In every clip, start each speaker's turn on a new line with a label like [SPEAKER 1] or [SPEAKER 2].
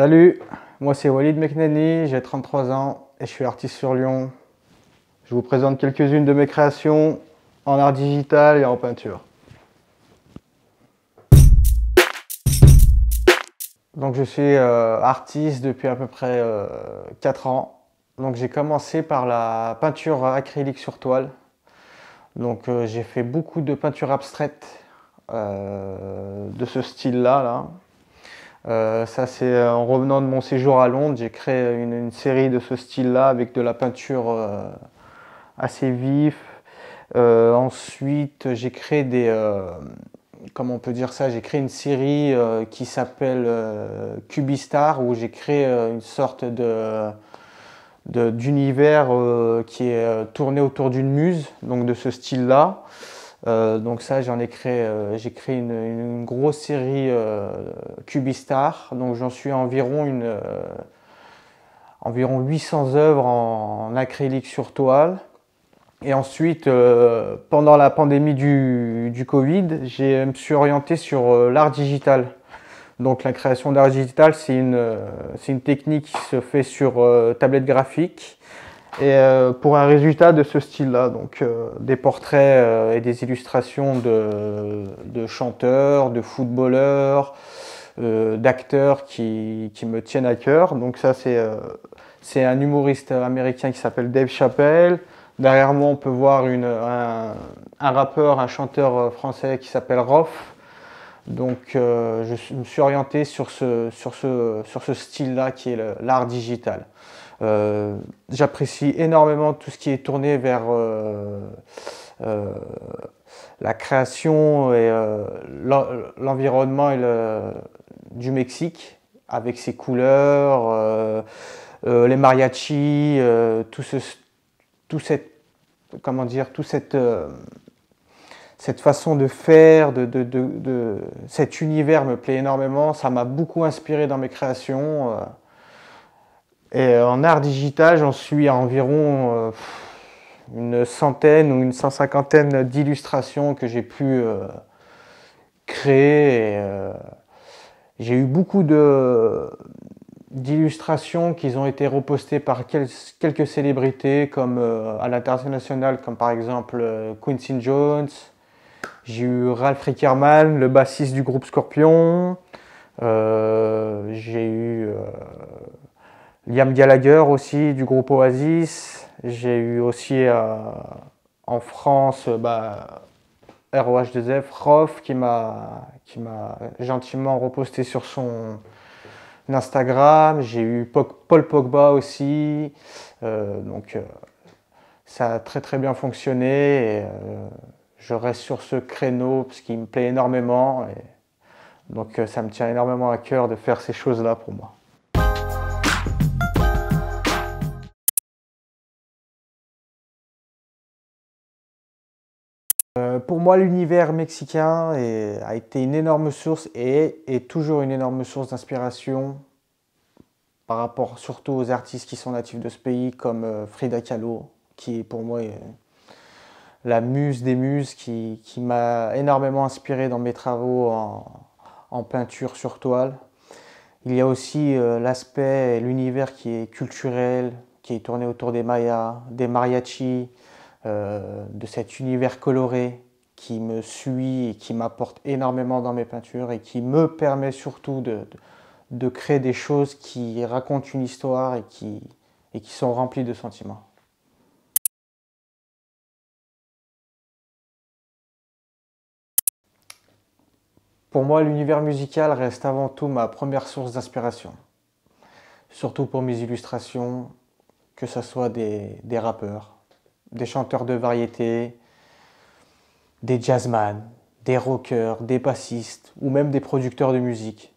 [SPEAKER 1] Salut, moi c'est Walid Meknani, j'ai 33 ans et je suis artiste sur Lyon. Je vous présente quelques-unes de mes créations en art digital et en peinture. Donc je suis euh, artiste depuis à peu près 4 euh, ans. Donc j'ai commencé par la peinture acrylique sur toile. Donc euh, j'ai fait beaucoup de peinture abstraite de ce style-là. Là. Euh, ça, c'est en revenant de mon séjour à Londres, j'ai créé une, série de ce style-là avec de la peinture euh, assez vif. Euh, ensuite, j'ai créé des. comment on peut dire ça? J'ai créé une série qui s'appelle Cubistar où j'ai créé une sorte de d'univers qui est tourné autour d'une muse, donc de ce style-là. Euh, donc ça, j'en ai créé, euh, j'ai créé une, grosse série euh, Cubistar. Donc j'en suis environ une, environ 800 œuvres en, acrylique sur toile. Et ensuite, pendant la pandémie du, Covid, je me suis orienté sur l'art digital. Donc la création d'art digital, c'est une, une technique qui se fait sur tablette graphique et euh, pour un résultat de ce style-là, donc euh, des portraits euh, et des illustrations de, chanteurs, de footballeurs, d'acteurs qui, me tiennent à cœur. Donc ça, c'est un humoriste américain qui s'appelle Dave Chappelle. Derrière moi, on peut voir un, rappeur, un chanteur français qui s'appelle Roff. Donc je me suis orienté sur ce, sur ce, sur ce style-là qui est l'art digital. Euh, j'apprécie énormément tout ce qui est tourné vers euh, euh, la création et l'environnement du Mexique avec ses couleurs, les mariachis, tout, ce, cette comment dire, tout cette cette façon de faire, de, cet univers me plaît énormément. Ça m'a beaucoup inspiré dans mes créations. Et euh, en art digital, j'en suis à environ euh, une centaine ou une cent cinquantaine d'illustrations que j'ai pu euh, créer. j'ai eu beaucoup d'illustrations qui ont été repostées par quelques célébrités comme à l'international, comme par exemple Quincy Jones. J'ai eu Ralph Rickerman, le bassiste du groupe Scorpion. j'ai eu Liam Gallagher aussi du groupe Oasis. J'ai eu aussi euh, en France bah, ROH2F, Rof qui m'a gentiment reposté sur son Instagram. J'ai eu Paul Pogba aussi. Euh, donc euh, ça a très très bien fonctionné je reste sur ce créneau parce qu'il me plaît énormément. Donc ça me tient énormément à cœur de faire ces choses-là pour moi. Euh, pour moi, l'univers mexicain a été une énorme source et est toujours une énorme source d'inspiration par rapport surtout aux artistes qui sont natifs de ce pays, comme euh, Frida Kahlo, qui est pour moi la muse des muses, qui, m'a énormément inspiré dans mes travaux en, peinture sur toile. Il y a aussi euh, l'aspect, l'univers qui est culturel, qui est tourné autour des mayas, des mariachis, euh, de cet univers coloré qui me suit et qui m'apporte énormément dans mes peintures et qui me permet surtout de, créer des choses qui racontent une histoire et qui, et qui sont remplies de sentiments. Pour moi, l'univers musical reste avant tout ma première source d'inspiration. Surtout pour mes illustrations, que ce soit des rappeurs, des chanteurs de variété, des jazzman, des rockers, des bassistes ou même des producteurs de musique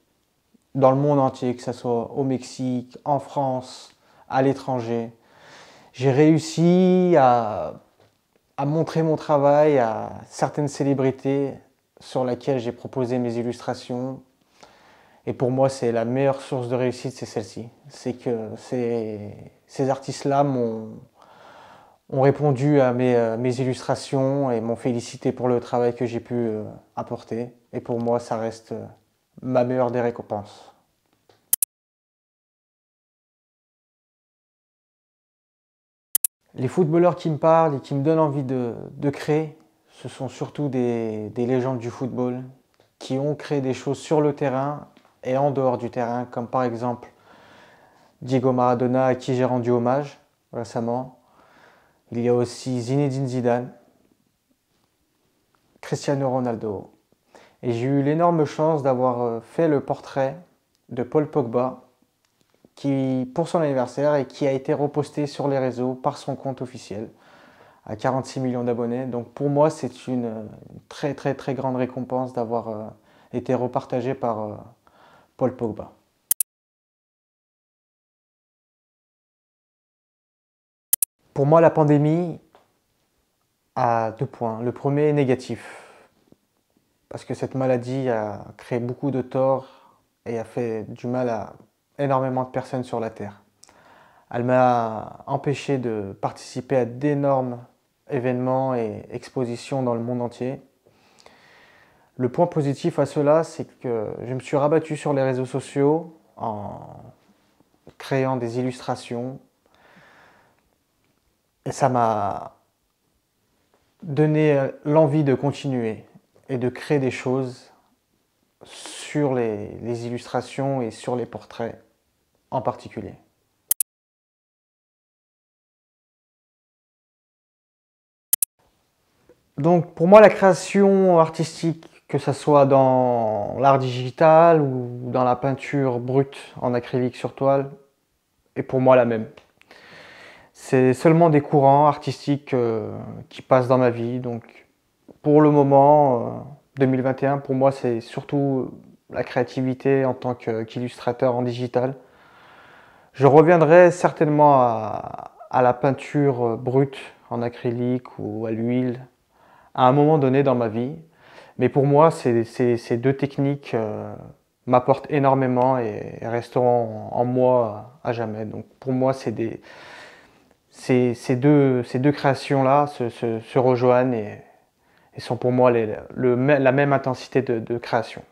[SPEAKER 1] dans le monde entier, que ce soit au Mexique, en France, à l'étranger. J'ai réussi à, montrer mon travail à certaines célébrités sur lesquelles j'ai proposé mes illustrations. Et pour moi, c'est la meilleure source de réussite, c'est celle-ci. C'est que ces artistes-là m'ont ont répondu à euh, mes, illustrations et m'ont félicité pour le travail que j'ai pu euh, apporter. Et pour moi, ça reste euh, ma meilleure des récompenses. Les footballeurs qui me parlent et qui me donnent envie de, créer, ce sont surtout des, des légendes du football qui ont créé des choses sur le terrain et en dehors du terrain, comme par exemple Diego Maradona à qui j'ai rendu hommage récemment, il y a aussi Zinedine Zidane, Cristiano Ronaldo. Et j'ai eu l'énorme chance d'avoir euh, fait le portrait de Paul Pogba qui, pour son anniversaire et qui a été reposté sur les réseaux par son compte officiel à 46 millions d'abonnés. Donc pour moi, c'est une très très très grande récompense d'avoir euh, été repartagé par euh, Paul Pogba. Pour moi, la pandémie a deux points. Le premier est négatif, parce que cette maladie a créé beaucoup de torts et a fait du mal à énormément de personnes sur la Terre. Elle m'a empêché de participer à d'énormes événements et expositions dans le monde entier. Le point positif à cela, c'est que je me suis rabattu sur les réseaux sociaux en créant des illustrations. Et ça m'a donné l'envie de continuer et de créer des choses sur les, illustrations et sur les portraits en particulier. Donc pour moi la création artistique, que ce soit dans l'art digital ou dans la peinture brute en acrylique sur toile, est pour moi la même. C'est seulement des courants artistiques euh, qui passent dans ma vie. Donc pour le moment, 2021 euh, pour moi c'est surtout la créativité en tant qu'illustrateur en digital. Je reviendrai certainement à, la peinture brute en acrylique ou à l'huile à un moment donné dans ma vie. Mais pour moi, ces, deux techniques euh, m'apportent énormément et, resteront en, moi à jamais. Donc pour moi, ces, deux, créations-là se, rejoignent et, sont pour moi la même intensité de création.